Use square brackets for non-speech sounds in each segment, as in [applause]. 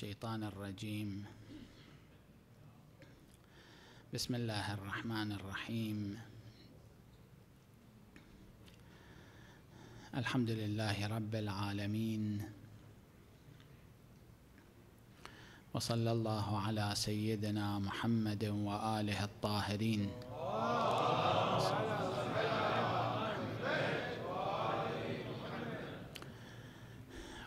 الشيطان الرجيم. بسم الله الرحمن الرحيم. الحمد لله رب العالمين. وصلى الله على سيدنا محمد وآله الطاهرين.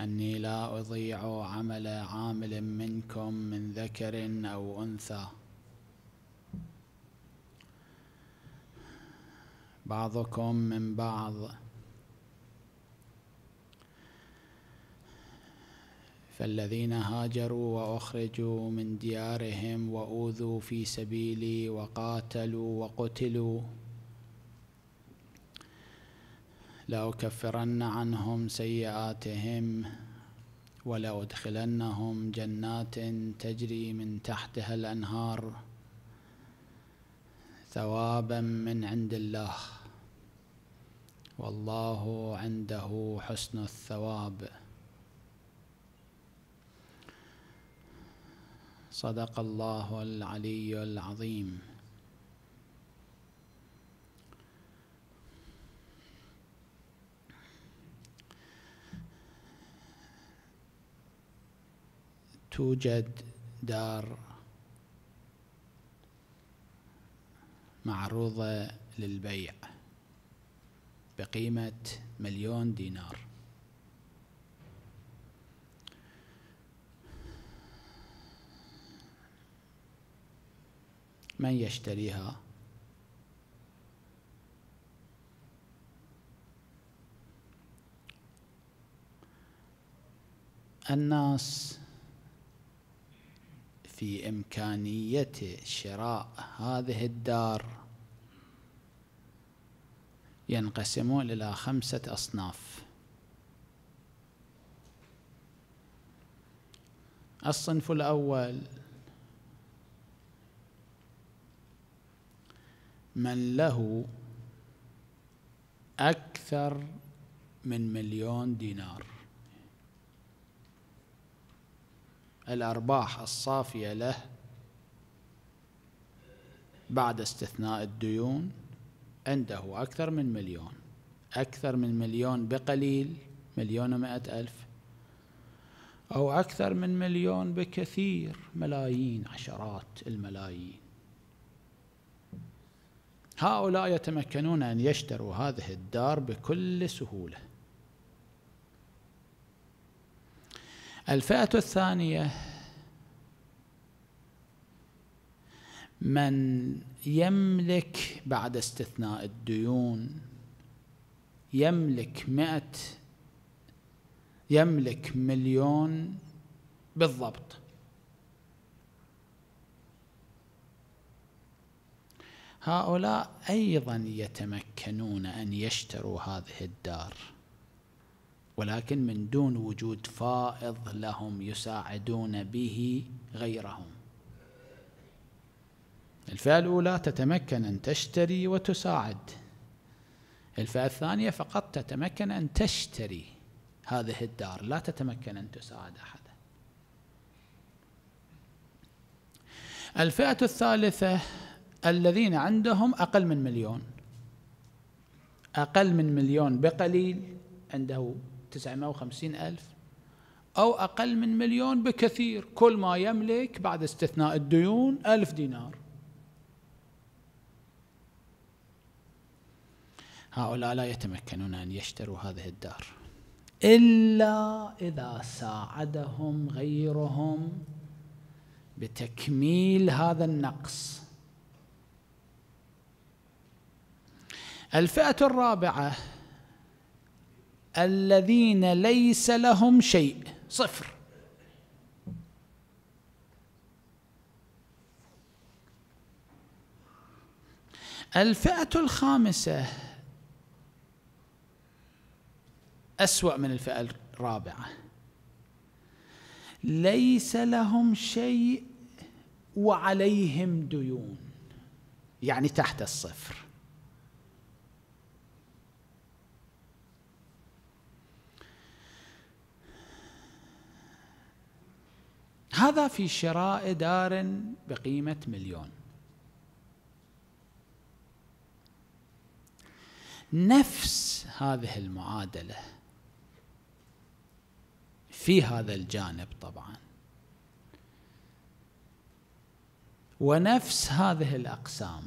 أني لا أضيع عمل عامل منكم من ذكر أو أنثى. بعضكم من بعض. فالذين هاجروا وأخرجوا من ديارهم وأوذوا في سبيلي وقاتلوا وقتلوا. لأكفرن عنهم سيئاتهم ولأدخلنهم جنات تجري من تحتها الأنهار ثوابا من عند الله. والله عنده حسن الثواب. صدق الله العلي العظيم. توجد دار معروضة للبيع بقيمة مليون دينار. من يشتريها؟ الناس في إمكانية شراء هذه الدار. ينقسمون إلى خمسة أصناف. الصنف الأول من له أكثر من مليون دينار. الأرباح الصافية له بعد استثناء الديون عنده أكثر من مليون. أكثر من مليون بقليل مليون ومائة ألف أو أكثر من مليون بكثير ملايين عشرات الملايين. هؤلاء يتمكنون أن يشتروا هذه الدار بكل سهولة. الفئة الثانية من يملك بعد استثناء الديون يملك مئة يملك مليون بالضبط. هؤلاء أيضا يتمكنون أن يشتروا هذه الدار. ولكن من دون وجود فائض لهم يساعدون به غيرهم. الفئة الأولى تتمكن أن تشتري وتساعد. الفئة الثانية فقط تتمكن أن تشتري هذه الدار لا تتمكن أن تساعد أحدا. الفئة الثالثة الذين عندهم أقل من مليون. أقل من مليون بقليل عنده 950 ألف أو أقل من مليون بكثير. كل ما يملك بعد استثناء الديون ألف دينار. هؤلاء لا يتمكنون أن يشتروا هذه الدار. إلا إذا ساعدهم غيرهم بتكميل هذا النقص. الفئة الرابعة الذين ليس لهم شيء. صفر. الفئة الخامسة أسوأ من الفئة الرابعة. ليس لهم شيء وعليهم ديون. يعني تحت الصفر. هذا في شراء دار بقيمة مليون. نفس هذه المعادلة في هذا الجانب طبعا. ونفس هذه الأقسام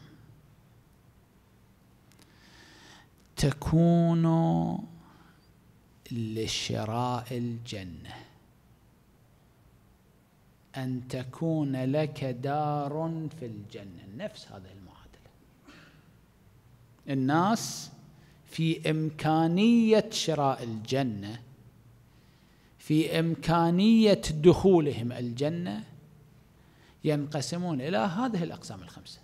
تكون لشراء الجنة. أن تكون لك دار في الجنة. نفس هذه المعادلة. الناس في إمكانية شراء الجنة في إمكانية دخولهم الجنة ينقسمون إلى هذه الأقسام الخمسة.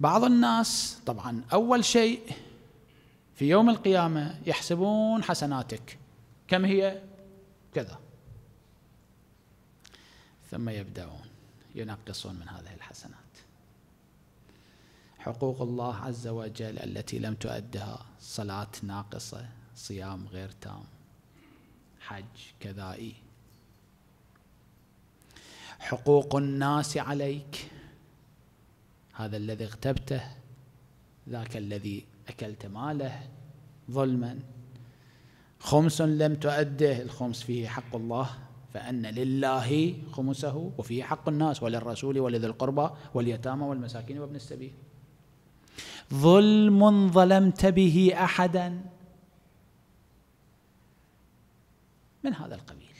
بعض الناس طبعا أول شيء في يوم القيامة يحسبون حسناتك. كم هي؟ كذا. ثم يبدأون ينقصون من هذه الحسنات. حقوق الله عز وجل التي لم تؤدها صلاة ناقصة صيام غير تام حج كذائي. حقوق الناس عليك هذا الذي اغتبته ذاك الذي أكلت ماله ظلما. خمس لم تؤده الخمس فيه حق الله. فأن لله خمسه وفيه حق الناس وللرسول ولذي القربى واليتامى والمساكين وابن السبيل. ظلم ظلمت به أحدا من هذا القبيل.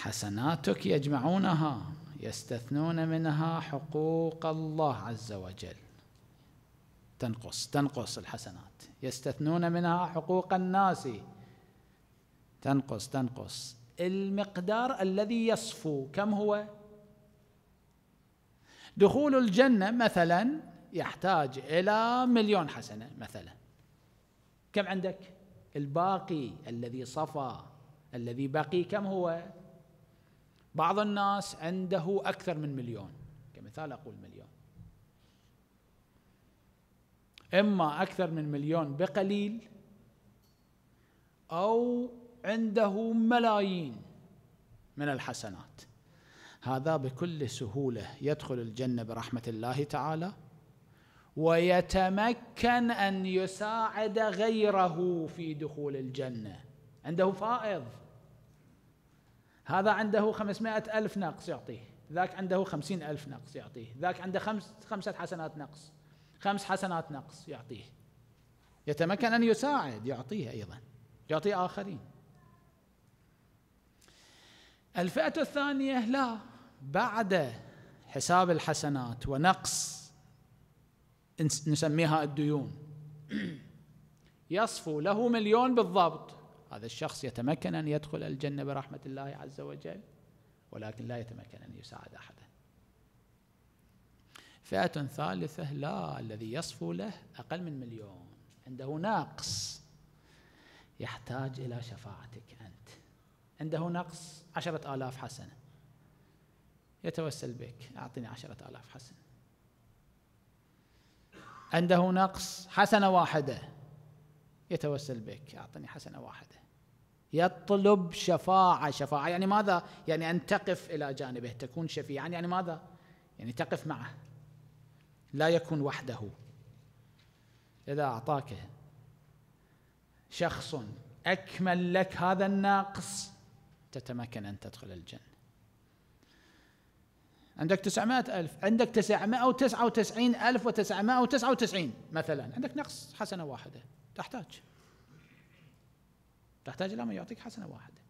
حسناتك يجمعونها يستثنون منها حقوق الله عز وجل. تنقص تنقص الحسنات. يستثنون منها حقوق الناس. تنقص تنقص. المقدار الذي يصفو كم هو؟ دخول الجنة مثلا يحتاج إلى مليون حسنة مثلا. كم عندك؟ الباقي الذي صفى الذي بقي كم هو؟ بعض الناس عنده أكثر من مليون. كمثال أقول مليون. إما أكثر من مليون بقليل أو عنده ملايين من الحسنات. هذا بكل سهولة يدخل الجنة برحمة الله تعالى ويتمكن أن يساعد غيره في دخول الجنة. عنده فائض. هذا عنده خمسمائة ألف نقص يعطيه ذاك عنده خمسين ألف نقص يعطيه ذاك عنده خمس خمسة حسنات نقص خمس حسنات نقص يعطيه. يتمكن أن يساعد يعطيه أيضا يعطي آخرين. الفئة الثانية لا بعد حساب الحسنات ونقص نسميها الديون. [clears throat] يصفو له مليون بالضبط. هذا الشخص يتمكن أن يدخل الجنة برحمة الله عز وجل ولكن لا يتمكن أن يساعد أحدا. فئة ثالثة لا الذي يصفو له أقل من مليون عنده ناقص يحتاج إلى شفاعتك أنت. عنده نقص عشرة آلاف حسنة. يتوسل بك أعطني عشرة آلاف حسنة. عنده نقص حسنة واحدة يتوسل بك أعطني حسنة واحدة. يطلب شفاعة شفاعة يعني ماذا؟ يعني أن تقف إلى جانبه تكون شفيعا يعني ماذا؟ يعني تقف معه. لا يكون وحده. إذا أعطاك شخص أكمل لك هذا الناقص تتمكن أن تدخل الجنة. عندك تسعمائة ألف عندك تسعمائة وتسعة وتسعين ألف وتسعمائة وتسعة وتسعين مثلا. عندك نقص حسنة واحدة تحتاج. تحتاج إلى من يعطيك حسنة واحدة.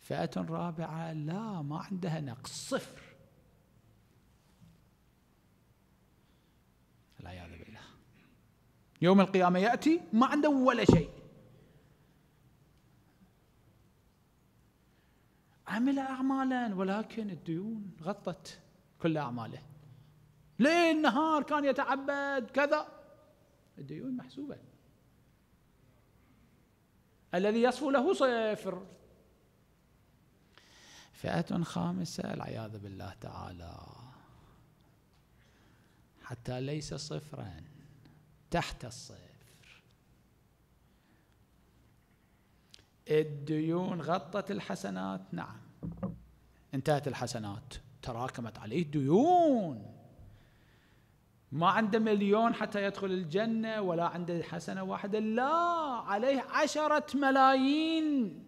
فئة رابعة لا ما عندها نقص صفر. العياذ بالله. يوم القيامة يأتي ما عنده ولا شيء. عمل أعمالا ولكن الديون غطت كل أعماله. ليل نهار كان يتعبد كذا. الديون محسوبة. الذي يصفو له صفر. فئة خامسة العياذ بالله تعالى. حتى ليس صفرا تحت الصفر. الديون غطت الحسنات نعم. انتهت الحسنات. تراكمت عليه ديون. ما عنده مليون حتى يدخل الجنة ولا عنده حسنة واحدة لا. عليه عشرة ملايين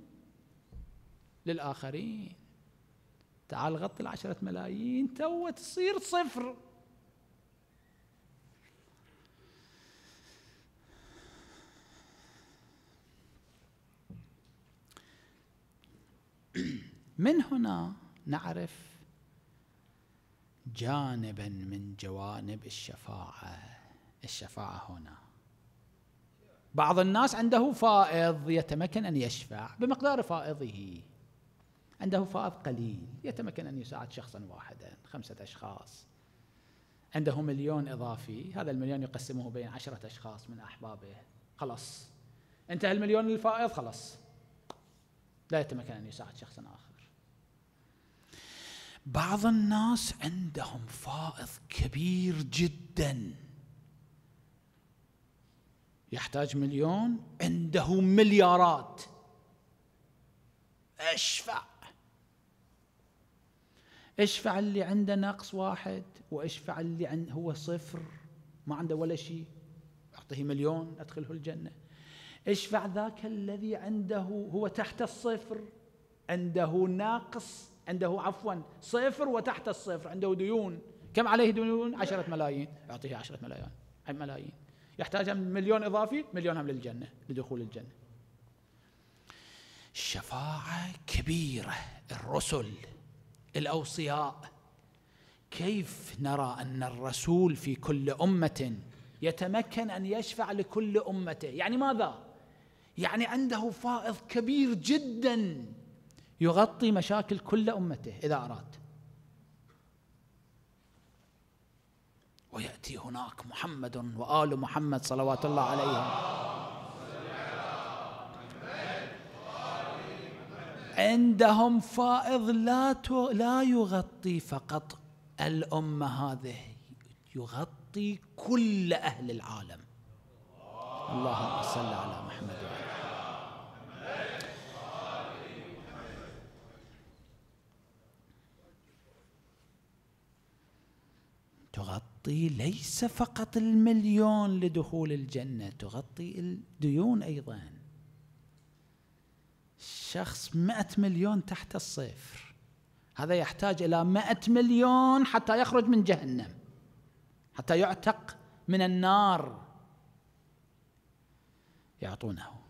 للآخرين. تعال غطي العشرة ملايين تو تصير صفر. من هنا نعرف جانبا من جوانب الشفاعة. الشفاعة هنا. بعض الناس عنده فائض يتمكن أن يشفع بمقدار فائضه. عنده فائض قليل يتمكن أن يساعد شخصا واحدا خمسة أشخاص. عنده مليون إضافي هذا المليون يقسمه بين عشرة أشخاص من أحبابه. خلاص. انتهى المليون الفائض خلاص. لا يتمكن أن يساعد شخصا آخر. بعض الناس عندهم فائض كبير جدا. يحتاج مليون عنده مليارات. اشفع. اشفع اللي عنده نقص واحد واشفع اللي عنده هو صفر ما عنده ولا شيء أعطيه مليون أدخله الجنة. اشفع ذاك الذي عنده هو تحت الصفر عنده ناقص عنده عفوا صفر وتحت الصفر عنده ديون. كم عليه ديون؟ عشرة ملايين. يعطيه عشرة ملايين. ملايين. يحتاج مليون إضافي مليون هم للجنة لدخول الجنة. الشفاعة كبيرة الرسل الأوصياء. كيف نرى أن الرسول في كل أمة يتمكن أن يشفع لكل أمته؟ يعني ماذا؟ يعني عنده فائض كبير جدا. يغطي مشاكل كل أمته إذا أراد. ويأتي هناك محمد وآل محمد صلوات الله عليهم. عندهم فائض لا لا يغطي فقط الأمة هذه يغطي كل أهل العالم. اللهم صل على محمد وعلى تغطي ليس فقط المليون لدخول الجنة تغطي الديون أيضا. شخص مئة مليون تحت الصفر. هذا يحتاج إلى مئة مليون حتى يخرج من جهنم حتى يعتق من النار. يعطونه.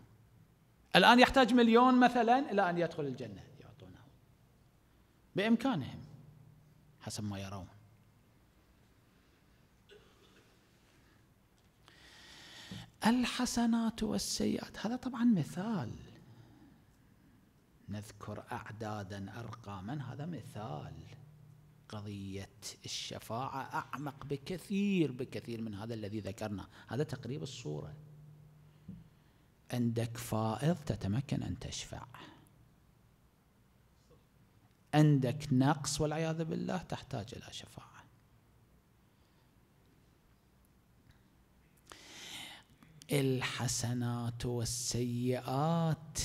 الآن يحتاج مليون مثلا إلى أن يدخل الجنة يعطونه. بإمكانهم حسب ما يرون. الحسنات والسيئات. هذا طبعا مثال. نذكر أعدادا ارقاما. هذا مثال. قضية الشفاعة أعمق بكثير بكثير من هذا الذي ذكرنا. هذا تقريب الصورة. عندك فائض تتمكن أن تشفع. عندك نقص والعياذ بالله تحتاج إلى شفاعة. الحسنات والسيئات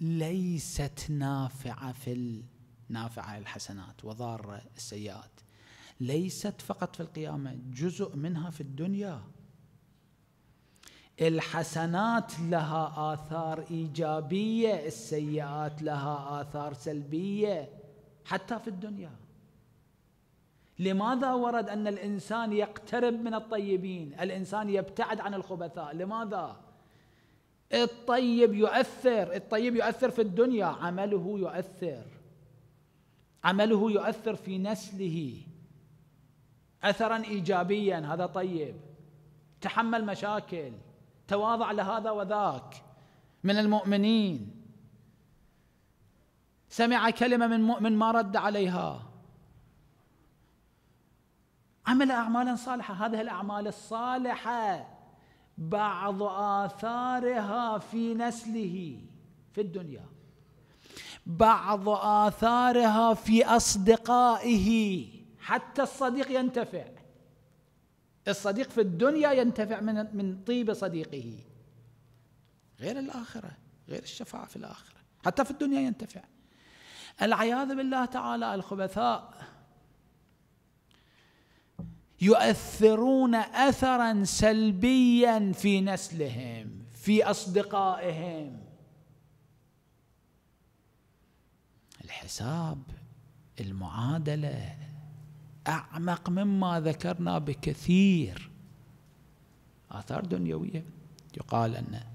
ليست نافعة في نافعة الحسنات وضارة السيئات. ليست فقط في القيامة جزء منها في الدنيا. الحسنات لها آثار إيجابية السيئات لها آثار سلبية حتى في الدنيا. لماذا ورد أن الإنسان يقترب من الطيبين؟ الإنسان يبتعد عن الخبثاء. لماذا؟ الطيب يؤثر. الطيب يؤثر في الدنيا. عمله يؤثر. عمله يؤثر في نسله. اثرا ايجابيا. هذا طيب. تحمل مشاكل. تواضع لهذا وذاك. من المؤمنين. سمع كلمة من مؤمن ما رد عليها. عمل اعمالا صالحة. هذه الأعمال الصالحة بعض آثارها في نسله في الدنيا. بعض آثارها في أصدقائه. حتى الصديق ينتفع. الصديق في الدنيا ينتفع من من طيب صديقه. غير الآخرة غير الشفاعة في الآخرة. حتى في الدنيا ينتفع. العياذ بالله تعالى الخبثاء. يؤثرون اثرا سلبيا في نسلهم في أصدقائهم. الحساب المعادلة أعمق مما ذكرنا بكثير. آثار دنيوية يقال أن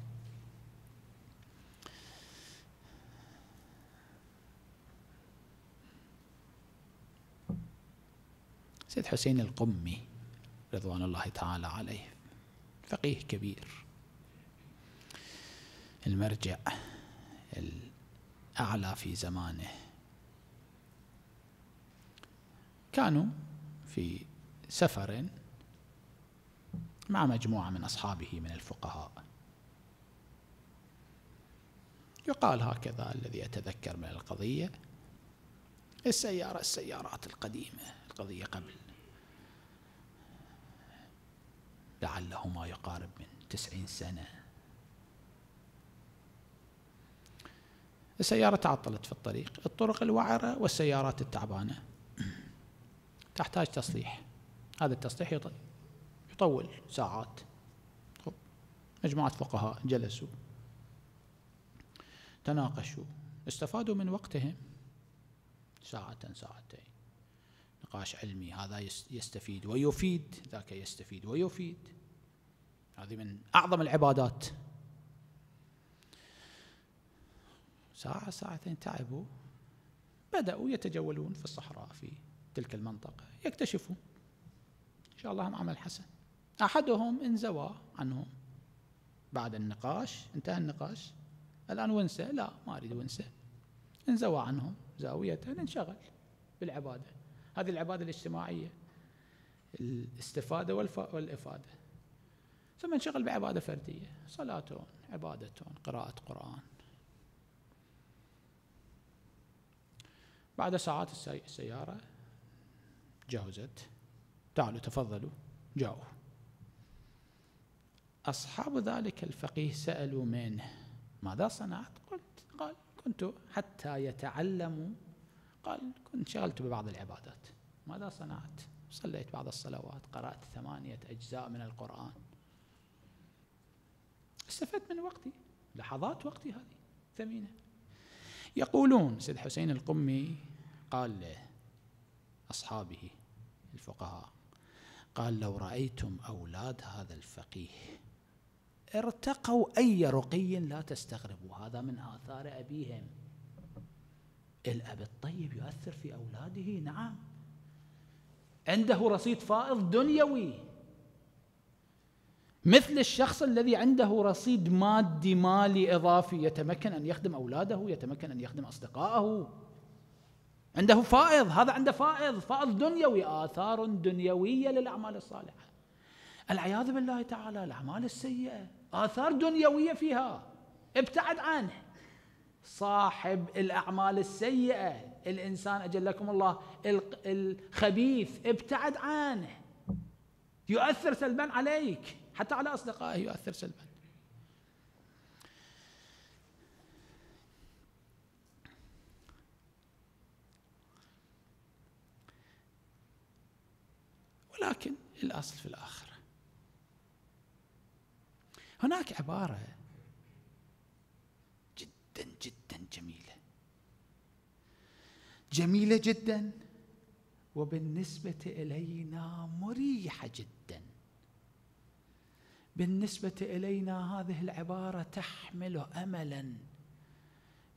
سيد حسين القمي رضوان الله تعالى عليه فقيه كبير. المرجع الأعلى في زمانه. كانوا في سفر مع مجموعة من أصحابه من الفقهاء. يقال هكذا الذي أتذكر من القضية السيارة السيارات القديمة القضية قبل. لعله ما يقارب من تسعين سنة. السيارة تعطلت في الطريق. الطرق الوعرة والسيارات التعبانة. تحتاج تصليح. هذا التصليح يطول ساعات. مجموعة فقهاء جلسوا. تناقشوا. استفادوا من وقتهم. ساعة ساعتين. نقاش علمي هذا يستفيد ويفيد ذاك يستفيد ويفيد. هذه من أعظم العبادات. ساعة ساعتين تعبوا بدأوا يتجولون في الصحراء في تلك المنطقة يكتشفون. إن شاء الله عمل حسن. أحدهم انزوى عنهم. بعد النقاش انتهى النقاش. الآن ونسة لا ما أريد ونسة انزوى عنهم زاوية انشغل بالعبادة. هذه العبادة الاجتماعية الاستفادة والإفادة. ثم انشغل بعبادة فردية صلاتون عبادتون قراءة قرآن. بعد ساعات السيارة جاوزت تعالوا تفضلوا. جاءوا. أصحاب ذلك الفقيه سألوا منه ماذا صنعت؟ قلت قال كنت حتى يتعلموا قال كنت شغلت ببعض العبادات ماذا صنعت؟ صليت بعض الصلوات قرأت ثمانية أجزاء من القرآن. استفدت من وقتي لحظات وقتي هذه ثمينة. يقولون سيد حسين القمي قال لأصحابه الفقهاء قال لو رأيتم أولاد هذا الفقيه ارتقوا أي رقي لا تستغربوا هذا من آثار أبيهم. الأب الطيب يؤثر في أولاده نعم. عنده رصيد فائض دنيوي. مثل الشخص الذي عنده رصيد مادي مالي إضافي يتمكن أن يخدم أولاده يتمكن أن يخدم أصدقائه. عنده فائض هذا عنده فائض فائض دنيوي آثار دنيوية للأعمال الصالحة. العياذ بالله تعالى الأعمال السيئة آثار دنيوية فيها. ابتعد عنه. صاحب الأعمال السيئة. الإنسان أجلكم الله الخبيث ابتعد عنه. يؤثر سلبا عليك. حتى على أصدقائه يؤثر سلبا. ولكن الأصل في الآخرة. هناك عبارة جدا جدا جميلة. جميلة جدا وبالنسبة إلينا مريحة جدا. بالنسبة إلينا هذه العبارة تحمل املا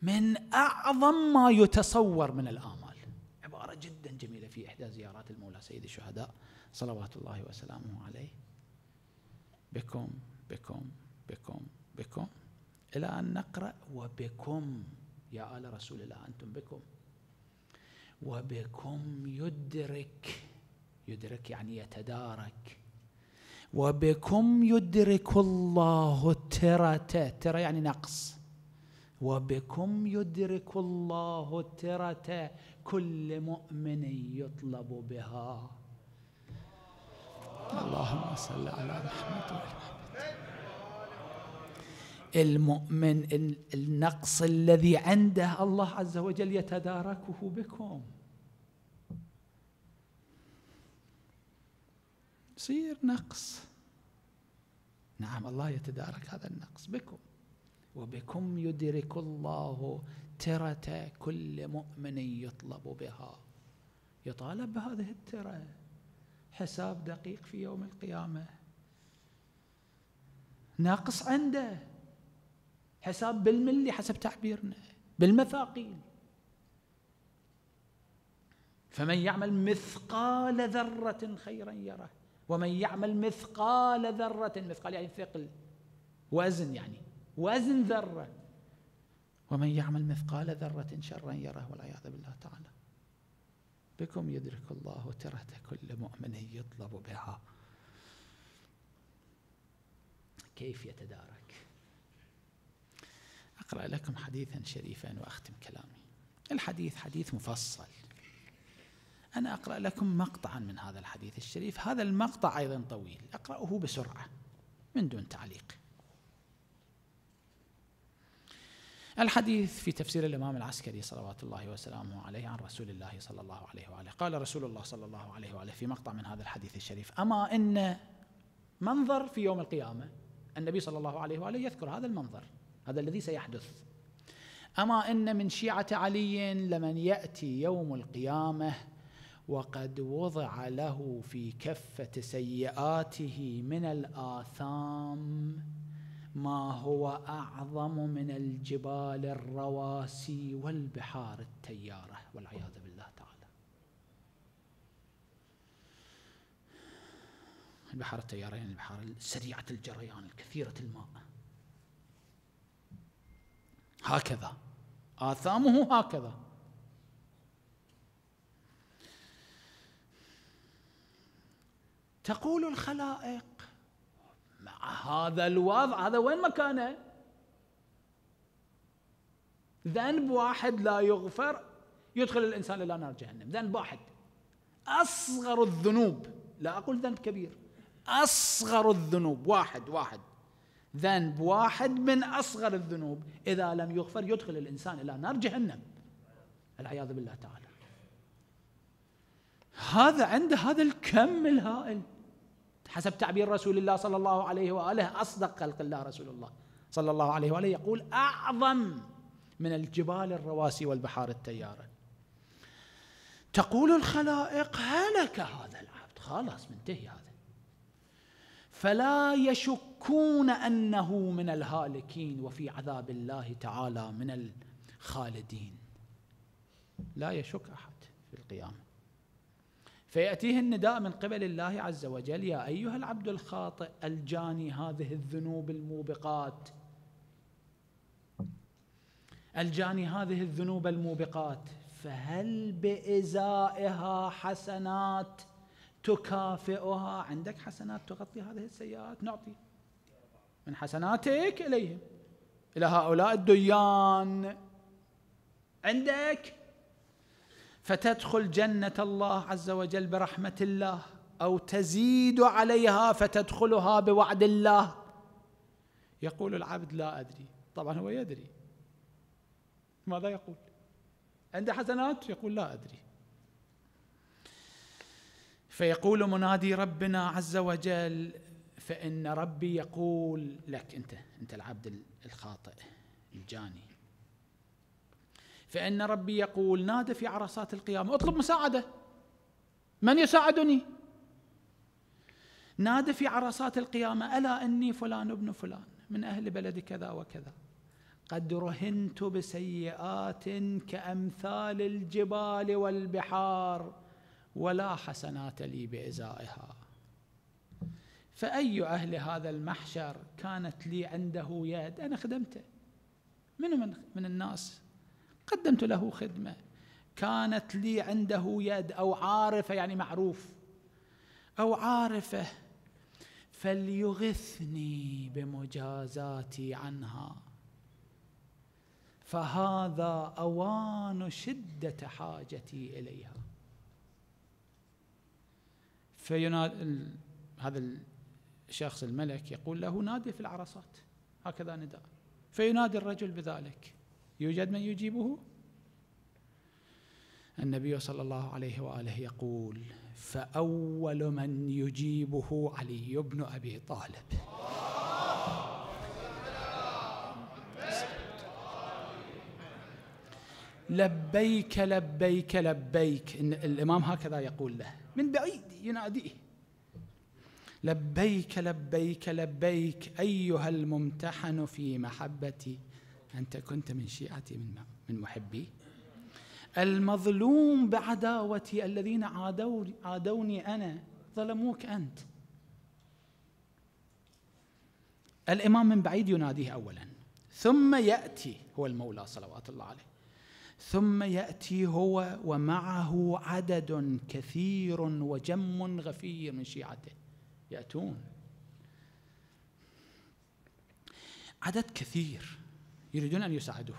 من أعظم ما يتصور من الآمال. عبارة جدا جميلة في إحدى زيارات المولى سيد الشهداء صلوات الله وسلامه عليه. بكم بكم بكم بكم. إلى أن نقرأ وبكم يا آل رسول الله أنتم بكم. وبكم يدرك يدرك يعني يتدارك. وبكم يدرك الله ترة ترى يعني نقص. وبكم يدرك الله ترة كل مؤمن يطلب بها. اللهم صل على محمد وعلى المؤمن النقص الذي عنده الله عز وجل يتداركه بكم. يصير نقص. نعم الله يتدارك هذا النقص بكم. وبكم يدرك الله ترة كل مؤمن يطلب بها. يطالب بهذه الترة. حساب دقيق في يوم القيامة. ناقص عنده. حساب بالملي حسب تعبيرنا بالمثاقيل. فمن يعمل مثقال ذرة خيرا يره ومن يعمل مثقال ذرة مثقال يعني ثقل وزن يعني وزن ذرة. ومن يعمل مثقال ذرة شرا يره والعياذ بالله تعالى. بكم يدرك الله ترة كل مؤمن يطلب بها. كيف يتدارك؟ أقرأ لكم حديثا شريفا وأختم كلامي. الحديث حديث مفصل. أنا أقرأ لكم مقطعا من هذا الحديث الشريف. هذا المقطع أيضا طويل. أقرأه بسرعة من دون تعليق. الحديث في تفسير الإمام العسكري صلوات الله وسلامه عليه عن رسول الله صلى الله عليه وآله. قال رسول الله صلى الله عليه وآله في مقطع من هذا الحديث الشريف أما إن منظر في يوم القيامة النبي صلى الله عليه وآله يذكر هذا المنظر. هذا الذي سيحدث. أما إن من شيعة علي لمن يأتي يوم القيامة وقد وضع له في كفة سيئاته من الآثام ما هو أعظم من الجبال الرواسي والبحار التيارة والعياذ بالله تعالى. البحار التيارة يعني البحار السريعة الجريان الكثيرة الماء. هكذا. آثامه هكذا. تقول الخلائق. مع هذا الوضع هذا وين مكانه؟ ذنب واحد لا يغفر يدخل الإنسان إلى نار جهنم. ذنب واحد. أصغر الذنوب. لا أقول ذنب كبير. أصغر الذنوب. واحد واحد. ذنب واحد من أصغر الذنوب. إذا لم يغفر يدخل الإنسان إلى نار جهنم. العياذ بالله تعالى. هذا عنده هذا الكم الهائل. حسب تعبير رسول الله صلى الله عليه وآله أصدق خلق الله رسول الله صلى الله عليه وآله يقول أعظم من الجبال الرواسي والبحار التيارة. تقول الخلائق هلك هذا العبد. خلاص منتهي هذا. فلا يشكون أنه من الهالكين وفي عذاب الله تعالى من الخالدين. لا يشك أحد في القيامة. فياتيه النداء من قبل الله عز وجل يا أيها العبد الخاطئ ألجاني هذه الذنوب الموبقات. ألجاني هذه الذنوب الموبقات. فهل بإزائها حسنات تكافئها. عندك حسنات تغطي هذه السيئات؟ نعطي. من حسناتك إليهم. إلى هؤلاء الديان. عندك. فتدخل جنة الله عز وجل برحمة الله أو تزيد عليها فتدخلها بوعد الله. يقول العبد لا أدري. طبعا هو يدري. ماذا يقول؟ عنده حسنات؟ يقول لا أدري. فيقول منادي ربنا عز وجل فإن ربي يقول لك أنت أنت العبد الخاطئ الجاني. فإن ربي يقول نادى في عرصات القيامة اطلب مساعدة. من يساعدني؟ نادى في عرصات القيامة ألا أني فلان ابن فلان من أهل بلد كذا وكذا. قد رهنت بسيئات كأمثال الجبال والبحار. ولا حسنات لي بإزائها. فأي أهل هذا المحشر كانت لي عنده يد؟ أنا خدمته. من من, من الناس قدمت له خدمة. كانت لي عنده يد أو عارفة يعني معروف أو عارفة فليغثني بمجازاتي عنها. فهذا أوان شدة حاجتي إليها. فينادي هذا الشخص الملك يقول له نادي في العرصات. هكذا نداء. فينادي الرجل بذلك. يوجد من يجيبه؟ النبي صلى الله عليه وآله يقول فأول من يجيبه علي بن أبي طالب. لبيك لبيك لبيك. إن الإمام هكذا يقول له. من بعيد يناديه. لبيك لبيك لبيك أيها الممتحن في محبتي. أنت كنت من شيعتي من من محبي. المظلوم بعداوتي الذين عادوني, عادوني أنا. ظلموك أنت. الإمام من بعيد يناديه أولا. ثم يأتي هو المولى صلوات الله عليه. ثم يأتي هو ومعه عدد كثير وجم غفير من شيعته. يأتون. عدد كثير يريدون أن يساعدوه.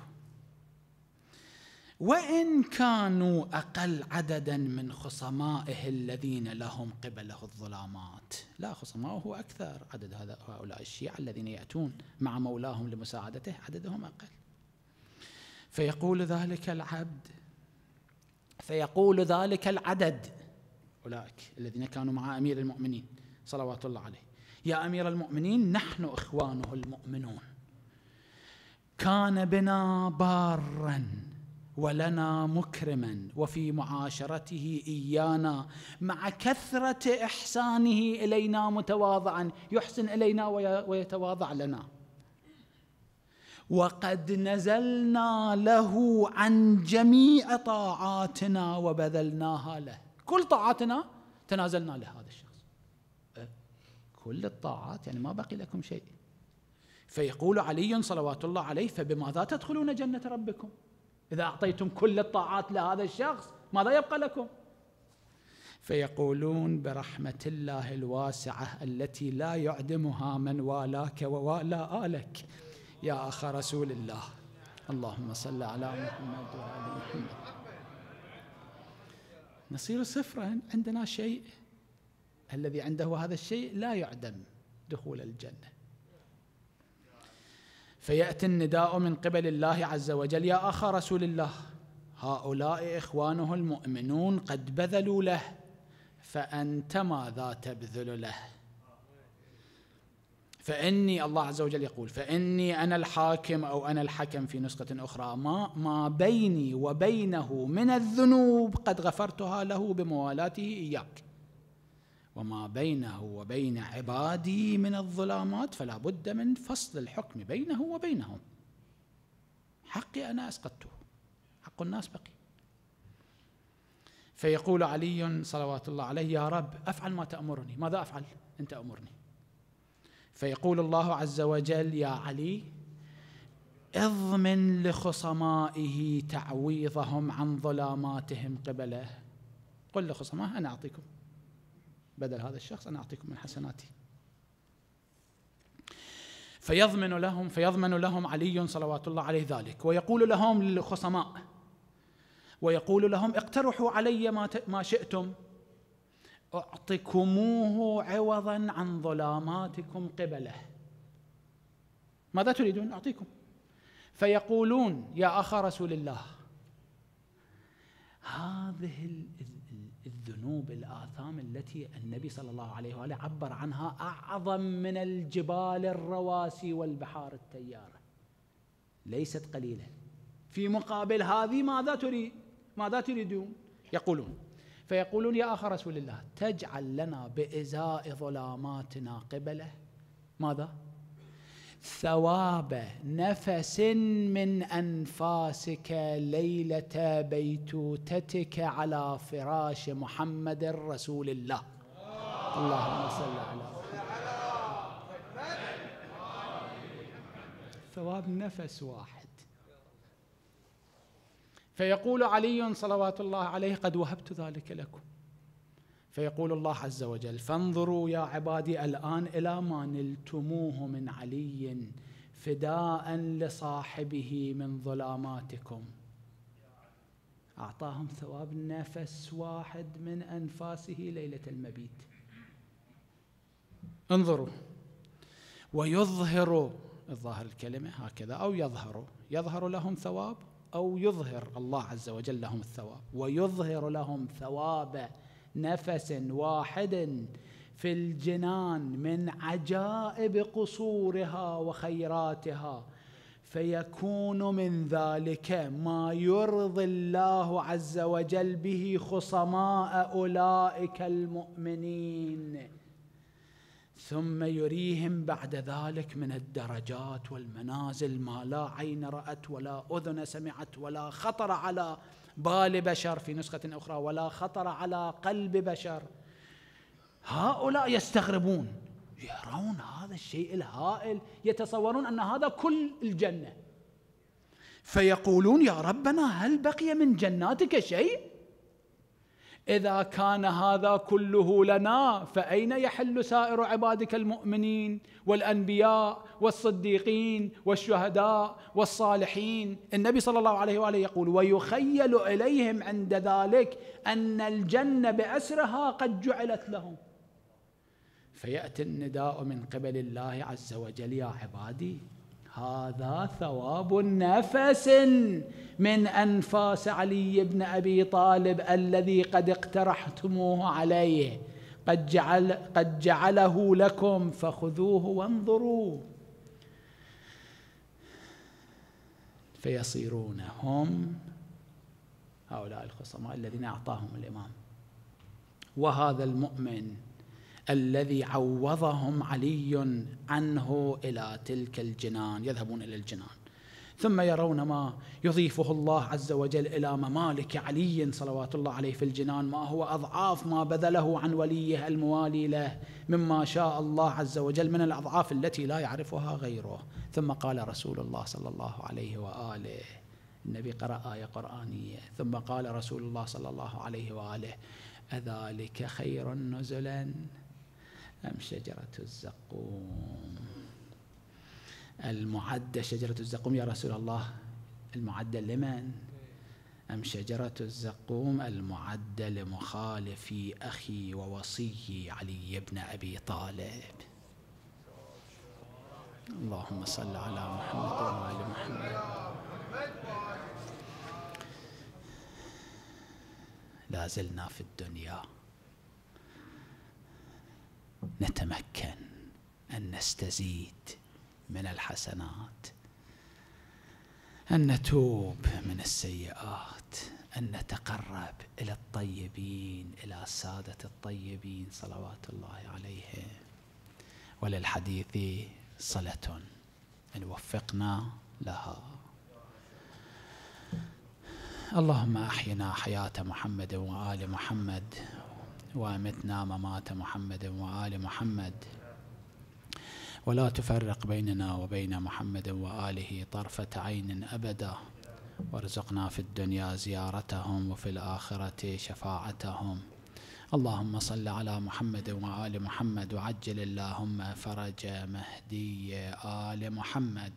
وإن كانوا أقل عددا من خصمائه الذين لهم قبله الظلامات. لا خصمائه أكثر. عدد هؤلاء الشيعة الذين يأتون مع مولاهم لمساعدته عددهم أقل. فيقول ذلك العبد. فيقول ذلك العدد. أولئك الذين كانوا مع أمير المؤمنين صلوات الله عليه. يا أمير المؤمنين نحن إخوانه المؤمنون. كان بنا بارا ولنا مكرما وفي معاشرته إيانا مع كثرة إحسانه إلينا متواضعا. يحسن إلينا ويتواضع لنا. وقد نزلنا له عن جميع طاعاتنا وبذلناها له. كل طاعاتنا تنازلنا لهذا الشخص. أه؟ كل الطاعات يعني ما بقي لكم شيء. فيقول علي صلوات الله عليه فبماذا تدخلون جنة ربكم؟ إذا أعطيتم كل الطاعات لهذا الشخص ماذا يبقى لكم؟ فيقولون برحمة الله الواسعة التي لا يعدمها من والاك ووالى آلك. يا أخ رسول الله. اللهم صل على محمد وعلى محمد. نصير صفرا عندنا شيء. الذي عنده هذا الشيء لا يعدم دخول الجنة. فيأتي النداء من قبل الله عز وجل. يا اخا رسول الله هؤلاء إخوانه المؤمنون قد بذلوا له فأنت ماذا تبذل له؟ فإني الله عز وجل يقول فإني أنا الحاكم أو أنا الحكم في نسخة أخرى. ما ما بيني وبينه من الذنوب قد غفرتها له بموالاته إياك. وما بينه وبين عبادي من الظلامات فلا بد من فصل الحكم بينه وبينهم. حقي أنا أسقطته. حق الناس بقي. فيقول علي صلوات الله عليه يا رب أفعل ما تأمرني. ماذا أفعل؟ أنت أمرني. فيقول الله عز وجل يا علي اضمن لخصمائه تعويضهم عن ظلاماتهم قبله. قل لخصمائه أنا أعطيكم. بدل هذا الشخص أنا أعطيكم من حسناتي. فيضمن لهم فيضمن لهم علي صلوات الله عليه ذلك. ويقول لهم للخصماء ويقول لهم اقترحوا علي ما ما شئتم. أعطكموه عوضا عن ظلاماتكم قبله. ماذا تريدون؟ أعطيكم. فيقولون يا أخا رسول الله هذه الذنوب الآثام التي النبي صلى الله عليه وآله عبر عنها أعظم من الجبال الرواسي والبحار التيارة ليست قليلة. في مقابل هذه ماذا تريد ماذا تريدون؟ يقولون فيقولون يا أخ رسول الله تجعل لنا بإزاء ظلاماتنا قبله. ماذا؟ ثواب نفس من أنفاسك ليلة بيتوتتك على فراش محمد رسول الله. اللهم صل على ثواب نفس واحد. فيقول علي صلوات الله عليه قد وهبت ذلك لكم. فيقول الله عز وجل فانظروا يا عبادي الآن إلى ما نلتموه من علي فداء لصاحبه من ظلاماتكم. أعطاهم ثواب نفس واحد من أنفاسه ليلة المبيت. انظروا. ويظهر الظاهر الكلمة هكذا أو يظهر يظهر لهم ثواب أو يظهر الله عز وجل لهم الثواب ويظهر لهم ثواب نفس واحد في الجنان من عجائب قصورها وخيراتها. فيكون من ذلك ما يرضي الله عز وجل به خصماء أولئك المؤمنين. ثم يريهم بعد ذلك من الدرجات والمنازل ما لا عين رأت ولا أذن سمعت ولا خطر على بال بشر في نسخة أخرى ولا خطر على قلب بشر. هؤلاء يستغربون يرون هذا الشيء الهائل يتصورون أن هذا كل الجنة. فيقولون يا ربنا هل بقي من جناتك شيء؟ إذا كان هذا كله لنا فأين يحل سائر عبادك المؤمنين والأنبياء والصديقين والشهداء والصالحين؟ النبي صلى الله عليه وآله يقول ويخيل إليهم عند ذلك أن الجنة بأسرها قد جعلت لهم. فيأتي النداء من قبل الله عز وجل يا عبادي هذا ثواب نفس من أنفاس علي بن أبي طالب الذي قد اقترحتموه عليه. قد جعل قد جعله لكم فخذوه وانظروا. فيصيرون هم هؤلاء الخصماء الذين أعطاهم الإمام. وهذا المؤمن الذي عوضهم علي عنه إلى تلك الجنان يذهبون إلى الجنان. ثم يرون ما يضيفه الله عز وجل إلى ممالك علي صلوات الله عليه في الجنان ما هو أضعاف ما بذله عن وليه الموالي له مما شاء الله عز وجل من الأضعاف التي لا يعرفها غيره. ثم قال رسول الله صلى الله عليه وآله النبي قرأ آية قرآنية. ثم قال رسول الله صلى الله عليه وآله أذلك خير نزلا أم شجرة الزقوم؟ المعدة شجرة الزقوم يا رسول الله. المعدة لمن؟ أم شجرة الزقوم المعدة لمخالفي أخي ووصي علي بن أبي طالب. اللهم صل على محمد وآل محمد. لا زلنا في الدنيا. نتمكن أن نستزيد من الحسنات أن نتوب من السيئات أن نتقرب إلى الطيبين إلى سادة الطيبين صلوات الله عليهم. وللحديث صلة إن وفقنا لها. اللهم أحينا حياة محمد وآل محمد وأمتنا ممات محمد وآل محمد. ولا تفرق بيننا وبين محمد وآله طرفة عين أبدا. وارزقنا في الدنيا زيارتهم وفي الآخرة شفاعتهم. اللهم صل على محمد وآل محمد وعجل اللهم فرج مهدي آل محمد.